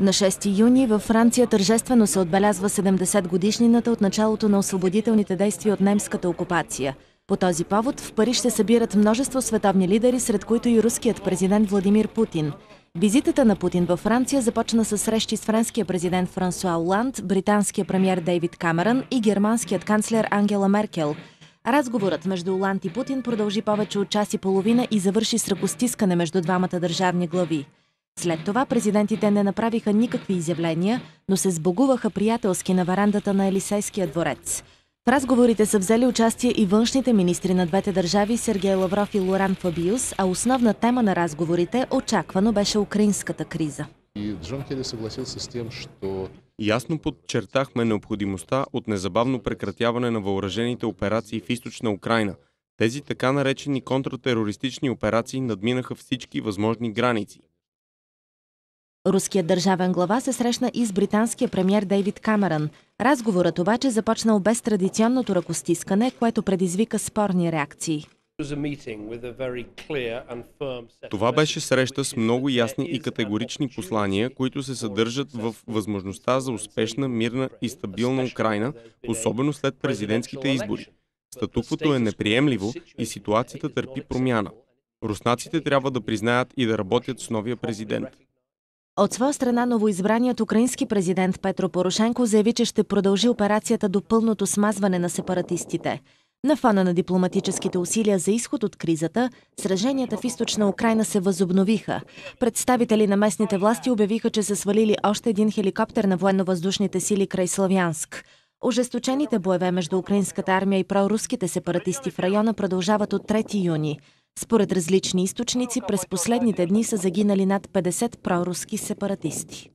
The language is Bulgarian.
На 6 юни във Франция тържествено се отбелязва 70 годишнината от началото на освободителните действия от немската окупация. По този повод в Париж се събират множество световни лидери, сред които и руският президент Владимир Путин. Визитата на Путин във Франция започна с срещи с френския президент Франсуа Оланд, британския премьер Дейвид Камерън и германският канцлер Ангела Меркел. Разговорът между Оланд и Путин продължи повече от час и половина и завърши с ръкостискане между двамата държавни глави. След това президентите не направиха никакви изявления, но се сбогуваха приятелски на варандата на Елисейския дворец. В разговорите са взели участие и външните министри на двете държави Сергей Лавров и Лоран Фабиус, а основна тема на разговорите очаквано беше украинската криза. И Джон Керри съгласился с тем, что Ясно подчертахме необходимостта от незабавно прекратяване на въоръжените операции в източна Украина. Тези така наречени контртерористични операции надминаха всички възможни граници. Руският държавен глава се срещна и с британския премьер Дейвид Камерън. Разговорът обаче започнал без традиционното ръкостискане, което предизвика спорни реакции. Това беше среща с много ясни и категорични послания, които се съдържат в възможността за успешна, мирна и стабилна Украина, особено след президентските избори. Статуквото е неприемливо и ситуацията търпи промяна. Руснаците трябва да признаят и да работят с новия президент. От своя страна новоизбраният украински президент Петро Порошенко заяви, че ще продължи операцията до пълното смазване на сепаратистите. На фона на дипломатическите усилия за изход от кризата, сраженията в източна Украина се възобновиха. Представители на местните власти обявиха, че са свалили още един хеликоптер на военно-въздушните сили край Славянск. Ожесточените боеве между украинската армия и проруските сепаратисти в района продължават от 3 юни. Според различни източници, през последните дни са загинали над 50 проруски сепаратисти.